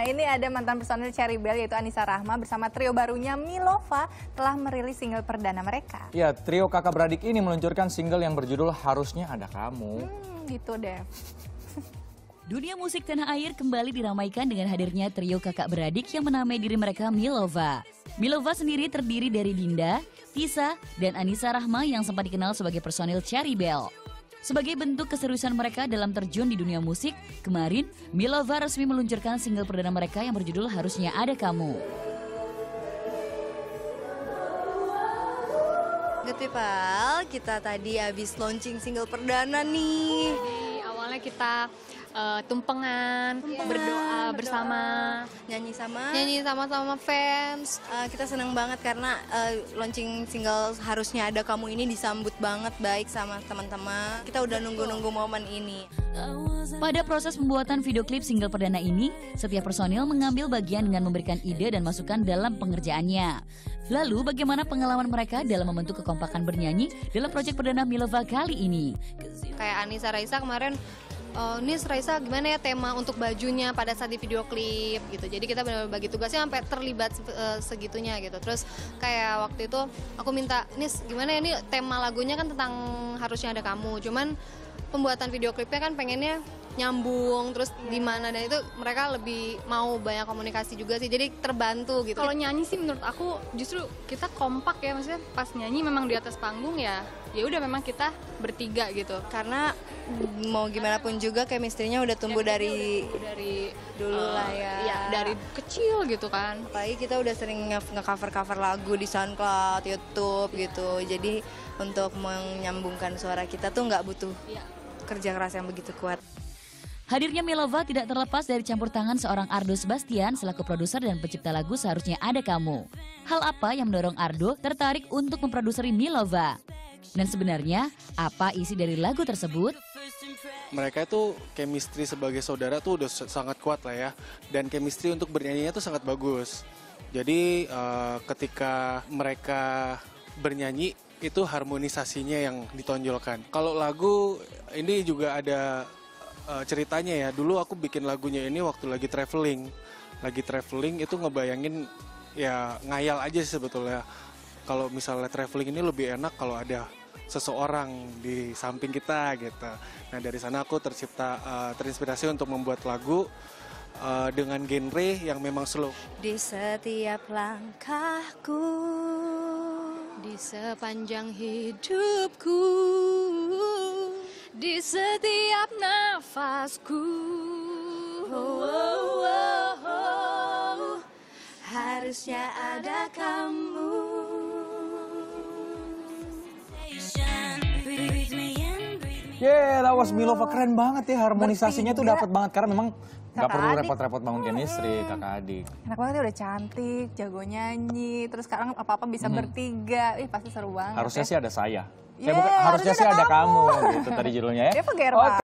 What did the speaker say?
Nah, ini ada mantan personil Cherry Bell yaitu Anissa Rahma bersama trio barunya Milova telah merilis single perdana mereka. Ya, trio kakak beradik ini meluncurkan single yang berjudul Harusnya Ada Kamu. Hmm, gitu deh. Dunia musik tanah air kembali diramaikan dengan hadirnya trio kakak beradik yang menamai diri mereka Milova. Milova sendiri terdiri dari Dinda, Tisa, dan Anissa Rahma yang sempat dikenal sebagai personil Cherry Bell. Sebagai bentuk keseriusan mereka dalam terjun di dunia musik, kemarin Milova resmi meluncurkan single perdana mereka yang berjudul Harusnya Ada Kamu. Getipal, kita tadi habis launching single perdana nih. Jadi awalnya kita uh, tumpengan, berdoa bersama, Nyanyi sama nyanyi sama-sama fans. Uh, kita senang banget karena uh, launching single harusnya ada kamu ini disambut banget baik sama teman-teman. Kita udah nunggu-nunggu momen ini. Pada proses pembuatan video klip single perdana ini, setiap personil mengambil bagian dengan memberikan ide dan masukan dalam pengerjaannya. Lalu, bagaimana pengalaman mereka dalam membentuk kekompakan bernyanyi dalam proyek perdana Milova kali ini? Kayak Anissa Raisa kemarin uh, Nis Raisa gimana ya tema untuk bajunya pada saat di video klip gitu. Jadi kita benar-benar bagi tugasnya sampai terlibat uh, segitunya gitu. Terus kayak waktu itu aku minta Nis gimana ya ini tema lagunya kan tentang harusnya ada kamu. Cuman pembuatan video klipnya kan pengennya nyambung terus gimana dan itu mereka lebih mau banyak komunikasi juga sih jadi terbantu gitu kalau nyanyi sih menurut aku justru kita kompak ya maksudnya pas nyanyi memang di atas panggung ya ya udah memang kita bertiga gitu Karena mau gimana pun juga chemistry-nya udah tumbuh dari dari dulu eh, lah ya. iya, dari kecil gitu kan Apalagi kita udah sering nge- nge-cover-cover lagu di SoundCloud, YouTube gitu. Jadi untuk menyambungkan suara kita tuh nggak butuh Iya. kerja keras yang begitu kuat. Hadirnya Milova tidak terlepas dari campur tangan seorang Ardo Sebastian selaku produser dan pencipta lagu seharusnya ada kamu. Hal apa yang mendorong Ardo tertarik untuk memproduseri Milova? Dan sebenarnya, apa isi dari lagu tersebut? mereka itu chemistry sebagai saudara tuh udah sangat kuat lah ya dan chemistry untuk bernyanyinya tuh sangat bagus jadi eh, ketika mereka bernyanyi itu harmonisasinya yang ditonjolkan kalau lagu ini juga ada eh, ceritanya ya dulu aku bikin lagunya ini waktu lagi traveling lagi traveling itu ngebayangin ya ngayal aja sebetulnya kalau misalnya traveling ini lebih enak kalau ada seseorang di samping kita gitu. Nah dari sana aku tercipta eh, terinspirasi untuk membuat lagu eh, dengan genre yang memang slow. Di setiap langkahku di sepanjang hidupku di setiap nafasku Oh, oh, oh, oh. harusnya ada kamu. Yeah, that was Milova keren banget ya harmonisasinya tuh dapat banget karena memang nggak perlu repot-repot bangun chemistry kakak adik. Enak banget ya udah cantik, jago nyanyi, terus sekarang apa-apa bisa bertiga. Ih, pasti seru banget. Harusnya ya. sih ada saya. Eh, bukan, harusnya harusnya sih ada kamu kamu. gitu tadi judulnya ya. Eva Germa. Oke.